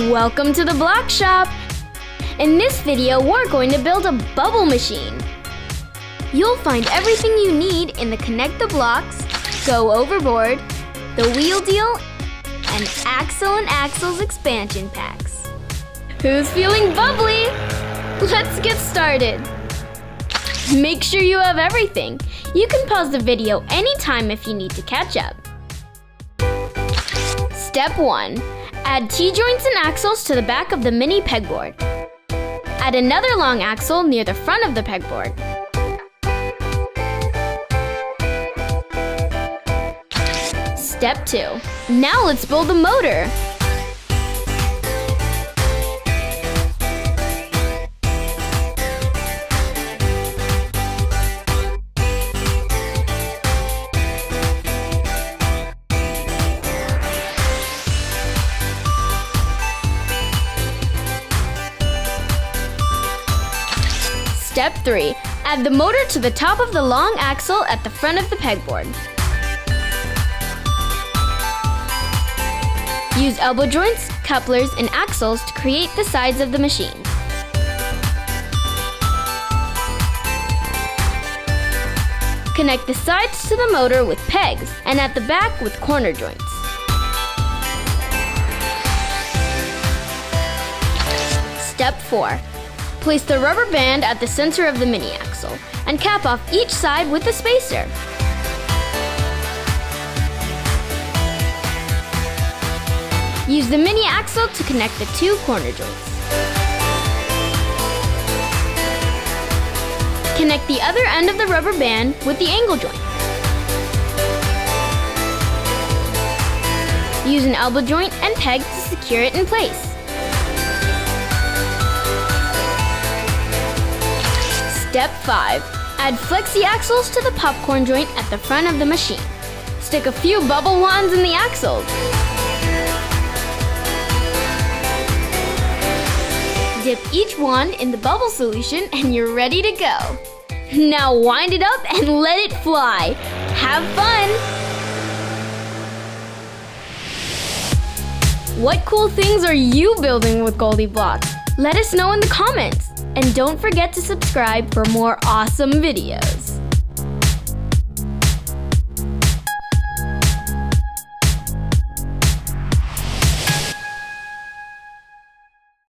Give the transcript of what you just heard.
Welcome to the BloxShop! In this video, we're going to build a bubble machine. You'll find everything you need in the Connect the Blocks, Go Overboard, the Wheel Deal, and Axel and Axel's expansion packs. Who's feeling bubbly? Let's get started! Make sure you have everything. You can pause the video anytime if you need to catch up. Step 1. Add T-joints and axles to the back of the mini pegboard. Add another long axle near the front of the pegboard. Step 2. Now let's build the motor. Step 3. Add the motor to the top of the long axle at the front of the pegboard. Use elbow joints, couplers, and axles to create the sides of the machine. Connect the sides to the motor with pegs and at the back with corner joints. Step 4. Place the rubber band at the center of the mini axle and cap off each side with a spacer. Use the mini axle to connect the two corner joints. Connect the other end of the rubber band with the angle joint. Use an elbow joint and peg to secure it in place. Step 5. Add flexi axles to the popcorn joint at the front of the machine. Stick a few bubble wands in the axles. Dip each wand in the bubble solution and you're ready to go. Now wind it up and let it fly. Have fun! What cool things are you building with GoldieBlox? Let us know in the comments. And don't forget to subscribe for more awesome videos.